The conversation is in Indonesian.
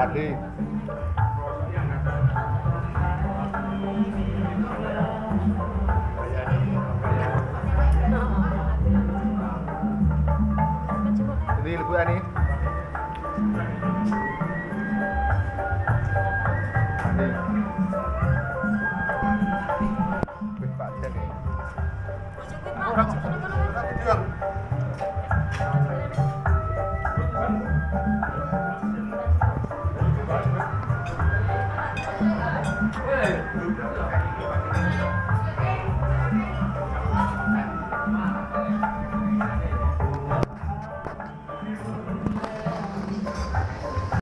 Adi. Ini ibu Ani. Ani. Wih, Thank you.